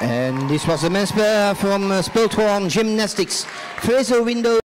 And this was a men's pair from uh, Gymnastics. Fraser Window